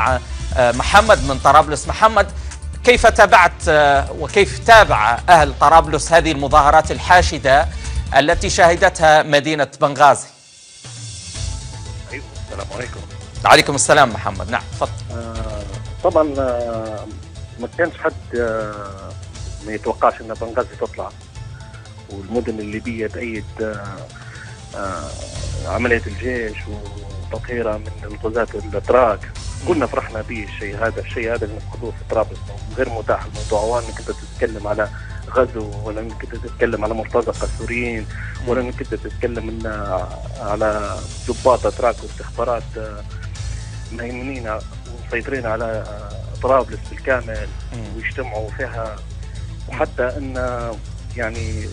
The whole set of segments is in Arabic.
مع محمد من طرابلس. محمد كيف تابعت وكيف تابع أهل طرابلس هذه المظاهرات الحاشدة التي شهدتها مدينة بنغازي؟ أيوة السلام عليكم. عليكم السلام محمد. نعم تفضل. آه طبعا آه ما كانش حد آه ما يتوقعش إن بنغازي تطلع. والمدن الليبية تأيد آه آه عملية الجيش وتطهيرها من الغزاة الأتراك. كنا فرحنا به الشيء هذا الشيء هذا اللي نفقدوه في طرابلس. غير متاح الموضوع. وين انك تتكلم على غزو ولا انك تتكلم على مرتزقه سوريين ولا انك تتكلم إن على ضباط أتراك واستخبارات مهيمنين ومسيطرين على طرابلس بالكامل ويجتمعوا فيها. وحتى إن يعني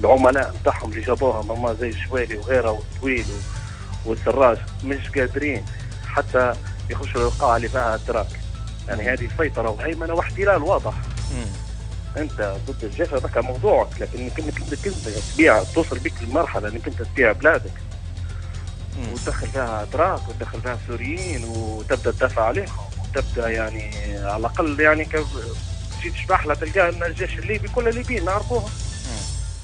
العملاء بتاعهم اللي جابوها ماما زي الشوالي وغيرها وطويل والسراج مش قادرين. حتى يخشوا القاعه اللي فيها اتراك يعني هذه سيطره وهيمنة واحتلال واضح. أنت ضد الجيش هذاك موضوعك لكن انك أنت تبيع توصل بك للمرحله إنك أنت تبيع بلادك. وتدخل فيها اتراك وتدخل فيها سوريين وتبدأ تدافع عليهم. وتبدأ يعني على الأقل يعني كيف تجي تشبح لها تلقى إن الجيش الليبي كله ليبيين نعرفوهم.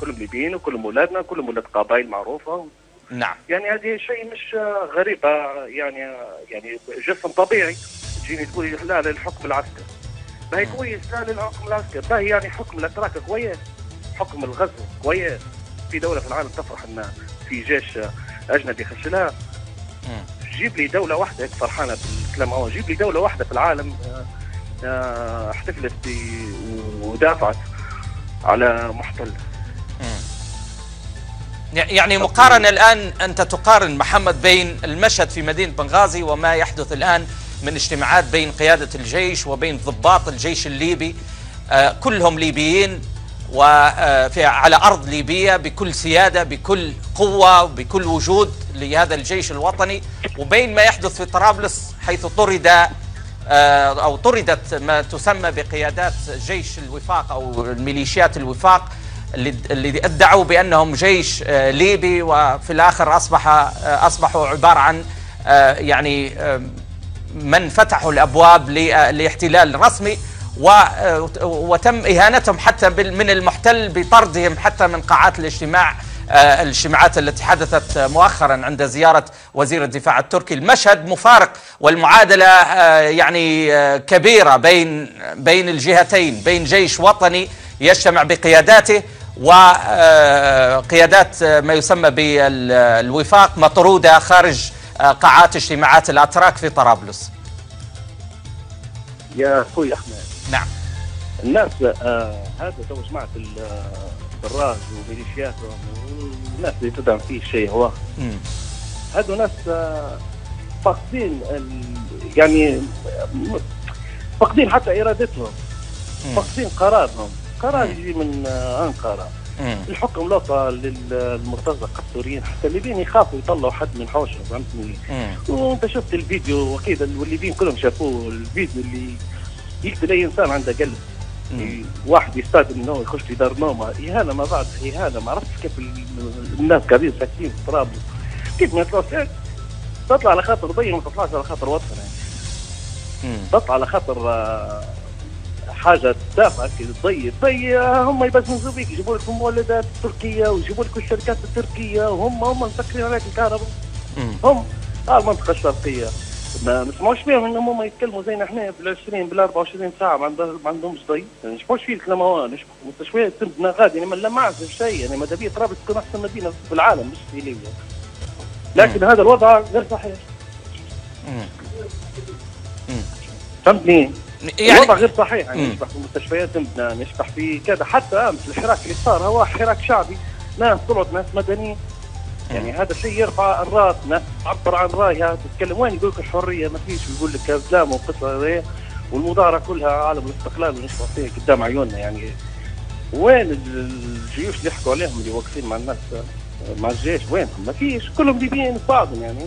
كلهم ليبيين وكلهم اولادنا كلهم أولاد قبائل معروفة. نعم. يعني هذه شيء مش غريب يعني يعني جسم طبيعي. تجيني تقولي لا للحكم العسكري. ما هي كويس لا للحكم العسكري. ما هي يعني حكم الاتراك كويس حكم الغزو كويس. في دولة في العالم تفرح إن في جيش أجنبي يخش لها جيب لي دولة واحدة هيك فرحانة بالكلام هو جيب لي دولة واحدة في العالم احتفلت ودافعت على محتل. يعني مقارنة الآن أنت تقارن محمد بين المشهد في مدينة بنغازي وما يحدث الآن من اجتماعات بين قيادة الجيش وبين ضباط الجيش الليبي. آه كلهم ليبيين وفي على أرض ليبية بكل سيادة بكل قوة بكل وجود لهذا الجيش الوطني. وبين ما يحدث في طرابلس حيث طرد آه أو طردت ما تسمى بقيادات جيش الوفاق أو الميليشيات الوفاق اللي ادعوا بأنهم جيش ليبي وفي الآخر أصبح أصبحوا عبارة عن يعني من فتحوا الأبواب لاحتلال رسمي وتم إهانتهم حتى من المحتل بطردهم حتى من قاعات الاجتماع الاجتماعات التي حدثت مؤخرا عند زيارة وزير الدفاع التركي. المشهد مفارق والمعادلة يعني كبيرة بين بين الجهتين بين جيش وطني يجتمع بقياداته. وقيادات ما يسمى بالوفاق مطرودة خارج قاعات اجتماعات الأتراك في طرابلس. يا أخوي أحمد. نعم. الناس آه هذا تو سمعت الراج وميليشياتهم والناس اللي تدعم فيه الشيء هو. هذو ناس آه فاقدين يعني فاقدين حتى إرادتهم فاقدين قرارهم. قرار يجي من أنقرة. الحكم لطى للمرتزقة السوريين حتى الليبيين يخافوا يطلعوا حد من حوشهم فهمتني؟ وانت شفت الفيديو وأكيد والليبيين كلهم شافوه الفيديو اللي يقتل أي إنسان عنده قلب. واحد يستاذن إنه يخش في دار نومة إهانة ما بعد إهانة ما عرفتش كيف الناس قاعدين ساكتين في طرابلس كيف ما يطلعوا تطلع على خاطر ضي ما تطلعش على خاطر وطن يعني. تطلع على خاطر آه حاجة تدافعك تضيع تضيع هم يبزمزوا بيك يجيبوا لك المولدات التركيه ويجيبوا لك الشركات التركية. وهم هم مسكرين عليك الكهرباء. هم آه المنطقة الشرقية. ما نسمعوش فيهم إنهم هم يتكلموا زينا إحنا بال 20 بال 24 ساعة. ما عندهم ما عندهمش ضي ما نشوفوش فيه الكلام هو أنت شوية تبنا غادي يعني ما أعرف شيء. يعني ماذا بيا طرابلس تكون أحسن مدينة في العالم مش في ليبيا. لكن هذا الوضع غير صحيح. فهمتني؟ يعني الوضع غير صحيح يعني يشبح في المستشفيات تمبنى يشبح في كذا. حتى أمس الحراك اللي صار هو حراك شعبي ناس طلعت ناس مدنيين. يعني هذا الشيء يرفع الراس ناس تعبر عن رأيها تتكلم. وين يقول لك الحرية؟ ما فيش ويقول لك أفلام وقصة والمظاهره كلها عالم الاستقلال ونشوف فيه قدام عيوننا يعني. وين الجيوش اللي يحكوا عليهم اللي واقفين مع الناس؟ مع الجيش وينهم؟ ما فيش. كلهم ليبيين في بعضهم يعني.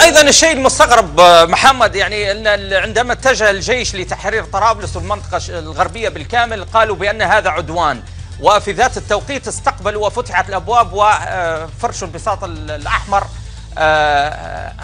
أيضا الشيء المستغرب محمد يعني إن عندما اتجه الجيش لتحرير طرابلس والمنطقة الغربية بالكامل قالوا بأن هذا عدوان. وفي ذات التوقيت استقبلوا وفتحت الأبواب وفرشوا البساط الأحمر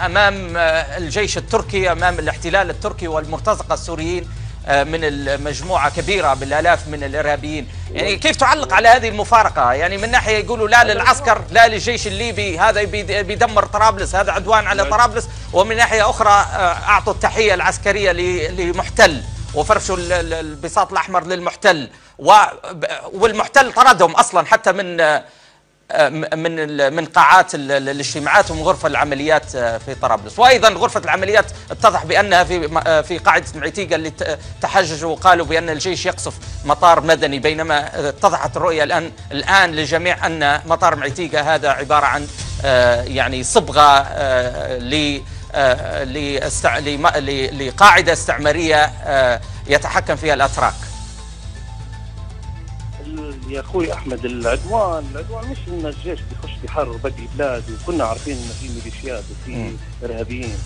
أمام الجيش التركي أمام الاحتلال التركي والمرتزقة السوريين. من المجموعة كبيرة بالآلاف من الإرهابيين. يعني كيف تعلق على هذه المفارقة؟ يعني من ناحية يقولوا لا للعسكر لا للجيش الليبي هذا بيدمر طرابلس هذا عدوان على طرابلس. ومن ناحية أخرى أعطوا التحية العسكرية لمحتل وفرشوا البساط الأحمر للمحتل. والمحتل طردهم أصلا حتى من من من قاعات الاجتماعات ومن غرف العمليات في طرابلس. وأيضا غرفة العمليات اتضح بأنها في في قاعدة معتيقة اللي تحججوا وقالوا بأن الجيش يقصف مطار مدني بينما اتضحت الرؤية الآن الآن للجميع أن مطار معتيقة هذا عبارة عن يعني صبغة ل لقاعدة استعمارية يتحكم فيها الأتراك. يا أخوي أحمد العدوان العدوان مش إن الجيش بيخش بيحرر باقي البلاد وكنا عارفين إن في ميليشيات وفي إرهابيين.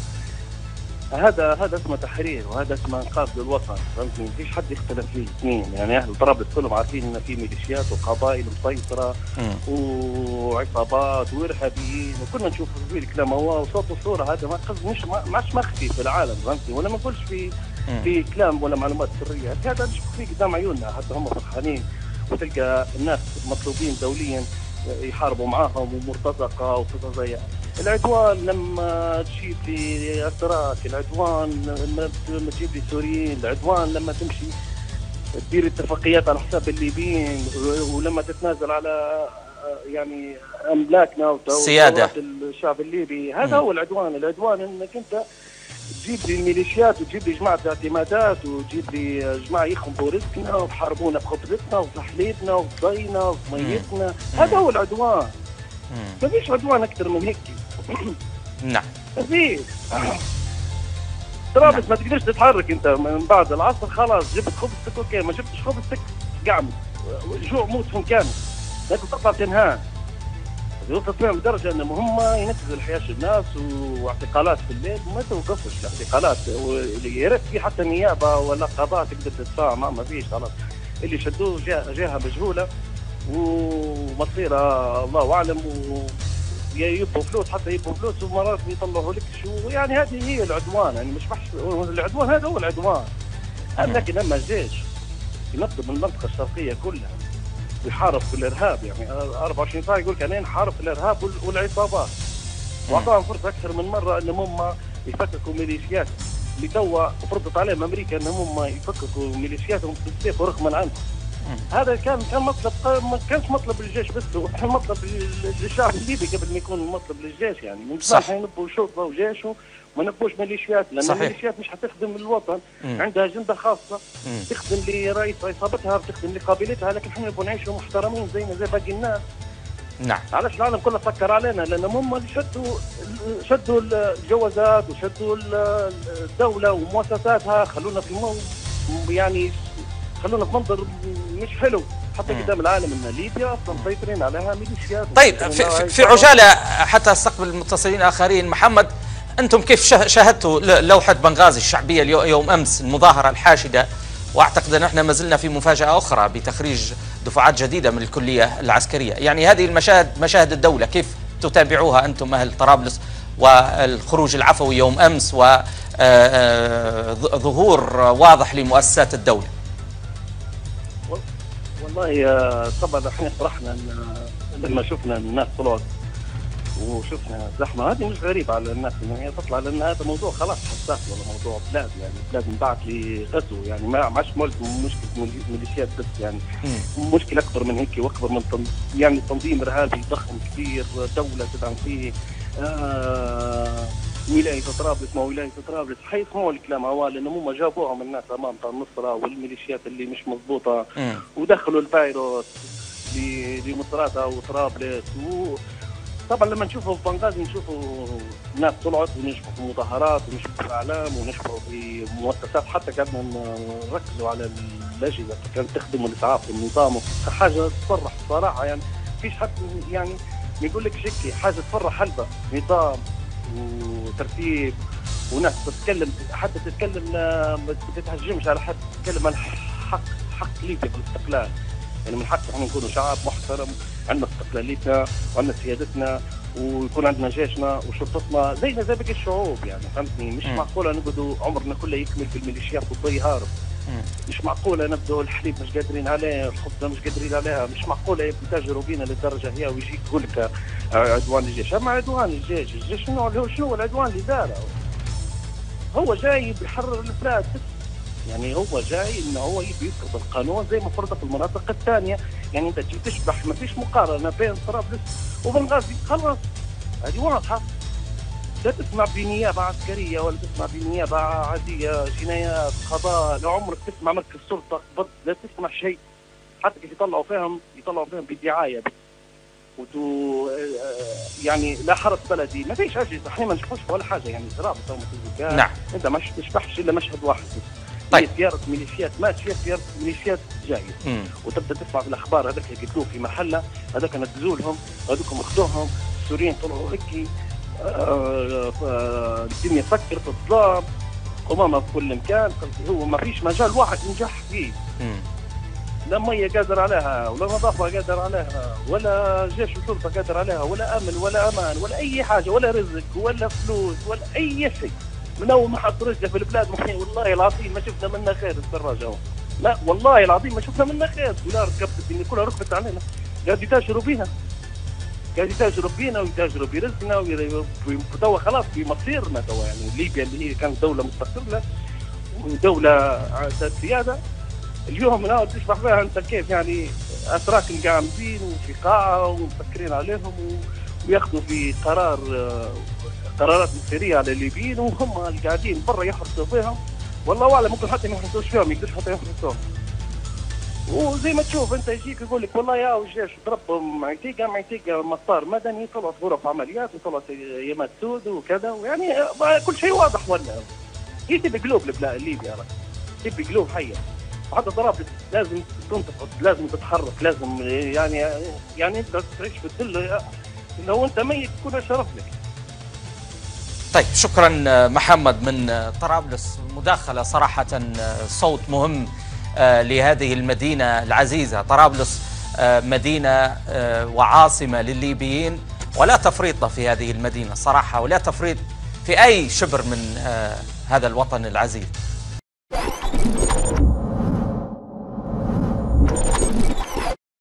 هذا هذا اسمه تحرير وهذا اسمه إنقاذ للوطن فهمتني؟ ما فيش حد يختلف فيه الاثنين. يعني أهل طرابلس كلهم عارفين إن في ميليشيات وقبائل مسيطرة وعصابات وإرهابيين وكنا نشوف في الكلام هو وصوت وصوره هذا ما مش ما عادش مخفي في العالم فهمتني؟ ولا ما نقولش في في كلام ولا معلومات سرية. هذا نشوف فيه قدام عيوننا حتى هم فرحانين. وتلقى الناس مطلوبين دوليا يحاربوا معاهم ومرتزقة وقصص زي العدوان لما تجيب لي اتراك العدوان لما تجيب لي سوريين العدوان لما تمشي تدير اتفاقيات على حساب الليبيين ولما تتنازل على يعني أملاكنا وسياده الشعب الليبي. هذا م. هو العدوان. العدوان إنك أنت تجيب لي الميليشيات وتجيب لي جماعة اعتمادات وتجيب لي جماعة يخنقوا رزقنا ويحاربونا بخبزتنا وتحليبنا وضينا وميتنا. هذا هو العدوان. ما فيش عدوان أكثر من هيك. نعم. ما فيش طرابلس ما تقدرش تتحرك أنت من بعد العصر خلاص جبت خبزتك أوكي ما جبتش خبزتك قعمت. جوع موت هم كامل. لكن تقطع تنهان. وصلت بهم لدرجة انهم هم ينفذوا الحياة الناس واعتقالات في الليل ما توقفش الاعتقالات. يا ريت في حتى نيابه ولا قضاء تقدر تدفع ما, فيش خلاص. اللي شدوه جهه, مجهولة ومصيرها الله أعلم يبوا فلوس حتى يبوا فلوس ومرات بيطلعوا لك شو. يعني هذه هي العدوان يعني مش بحش العدوان هذا هو العدوان. لكن أما الجيش ينظم المنطقة الشرقية كلها. ويحارب في الارهاب يعني 24 ساعة يقول كان نحارب في الإرهاب والعصابات. وأعطاهم فرصة أكثر من مرة إنهم هم يفككوا ميليشيات. اللي توا فرضت عليهم أمريكا إنهم هم يفككوا ميليشياتهم بالسيف ورغما عنهم هذا كان كان مطلب ما كانش مطلب للجيش بس هو كان مطلب للشعب الليبي قبل ما يكون مطلب للجيش يعني. من صح. ينبوا شرطه وجيشه ما نبوش ميليشيات لأن صحيح. الميليشيات مش حتخدم الوطن. مم. عندها أجندة خاصة. مم. تخدم لرئيس عصابتها بتخدم لقابلتها لكن إحنا نبغى نعيشوا محترمين زينا زي باقي الناس. نعم. علاش العالم كله فكر علينا؟ لأن هم اللي شدوا شدوا الجوازات وشدوا الدولة ومؤسساتها خلونا في مو يعني خلونا في منظر مش حلو. حتى قدام العالم إن ليبيا أصلا مسيطرين عليها ميليشيات. طيب في, في عجالة حتى استقبل المتصلين آخرين. محمد أنتم كيف شاهدتوا لوحة بنغازي الشعبية يوم أمس المظاهرة الحاشدة؟ وأعتقد أن إحنا ما زلنا في مفاجأة أخرى بتخريج دفعات جديدة من الكلية العسكرية، يعني هذه المشاهد مشاهد الدولة كيف تتابعوها أنتم أهل طرابلس والخروج العفوي يوم أمس وظهور واضح لمؤسسات الدولة. والله طبعا إحنا فرحنا لما شفنا الناس طلعت وشفنا زحمة. هذه مش غريبة على الناس ان هي تطلع لأن هذا موضوع خلاص حساس ولا موضوع بلاد يعني بلاد انبعث لغزو يعني. ما عادش مشكلة ميليشيات بس يعني. مشكلة أكبر من هيك وأكبر من تنظيم يعني تنظيم ارهابي ضخم كبير دولة تدعم فيه آه ولايه طرابلس ما ولايه طرابلس. حيسمعوا الكلام هو لأنه هم جابوهم الناس أمام النصرة والميليشيات اللي مش مضبوطة. ودخلوا الفيروس لمصراتها وطرابلس و طبعا لما نشوفوا في بنغازي نشوفوا ناس طلعت ونشوفوا في مظاهرات ونشوفوا في إعلام ونشوفوا في مؤسسات. حتى كنا نركزوا على الاجهزه اللي كانت تخدم الإسعاف والنظام. حاجة تفرح بصراحه يعني فيش حد يعني يقول لك شكي حاجة تفرح حلبة نظام. وترتيب وناس تتكلم حتى تتكلم ما تتهجمش على حد تتكلم عن حق حق ليبيا بالاستقلال يعني من حقنا إحنا نكونوا شعب محترم عندنا استقلاليتنا وعندنا سيادتنا ويكون عندنا جيشنا وشرطتنا زينا زي باقي الشعوب يعني فهمتني؟ مش معقولة نقعدوا عمرنا كله يكمل في الميليشيات والضي هارب. مش معقولة نبدو الحليب مش قادرين عليه الخبزة مش قادرين عليها مش معقولة يتاجروا بينا للدرجة هي ويجيك يقول لك آه، عدوان الجيش. أما عدوان الجيش الجيش شنو؟ هو شنو؟ العدوان اللي داره. هو جاي بيحرر البلاد. يعني هو جاي إنه هو يبي يفرض القانون زي ما فرضه في المناطق الثانية. يعني أنت تجي تشبح ما فيش مقارنة بين طرابلس وبنغازي خلاص هذه واضحه لا تسمع بنيابة عسكرية ولا تسمع بنيابة عادية جنايات قضاء. لا عمرك تسمع مركز سلطة. لا تسمع شيء. حتى كيف يطلعوا فيهم يطلعوا فيهم بدعاية. وتو يعني لا حرس بلدي. ما فيش أجهزة. إحنا ما نشوفش ولا حاجة. يعني زرابه نعم. أنت ما تشبحش إلا مشهد واحد. طيب. سيارة ميليشيات ماشية سيارة ميليشيات جاية. وتبدأ تسمع في الاخبار هذاك قتلوه في محلة. هذاك نزلوا لهم هذوك أخذوهم. السوريين طلعوا هيك آه، آه، الدنيا سكر في الظلام قمامة في كل مكان. هو ما فيش مجال واحد ينجح فيه. لا مية قادر عليها ولا نظافة قادر عليها ولا جيش وشرطة قادر عليها ولا أمن ولا أمان ولا أي حاجة ولا رزق ولا فلوس ولا أي شيء. من أول ما حط رجله في البلاد محين والله العظيم ما شفنا منه خير الدراجه لا والله العظيم ما شفنا منه خير. دولار ركبت الدنيا كلها ركبت علينا. قاعد يتاجروا بينا قاعد يتاجروا بينا ويتاجروا برزقنا وتوا خلاص في مصيرنا توا. يعني ليبيا اللي هي كانت دولة مستقلة ودولة سياده اليوم لا تشبح بها أنت كيف يعني أتراك قاعدين وفي قاعة ومفكرين عليهم وياخذوا في قرار قرارات مصيرية على الليبيين وهم اللي قاعدين برا يحرسوا فيهم والله اعلم ممكن حتى ما يحرسوش فيهم يقدرش حتى يحرسوهم وزي ما تشوف أنت يجيك يقول لك والله يا الجيش ضرب معتيقه معتيقه مطار مدني طلعت غرف عمليات وطلعت يمات سود وكذا. ويعني كل شيء واضح ولا؟ هي تبي قلوب ليبيا تبي قلوب حية. وحتى طرابلس لازم تنتفض لازم تتحرك لازم يعني يعني أنت تعيش في الذل لو أنت ميت تكون شرف لك طيب شكرا محمد من طرابلس. مداخلة صراحة صوت مهم آه، لهذه المدينة العزيزة. طرابلس آه، مدينة آه، وعاصمة للليبيين. ولا تفريط في هذه المدينة صراحة ولا تفريط في أي شبر من هذا الوطن العزيز.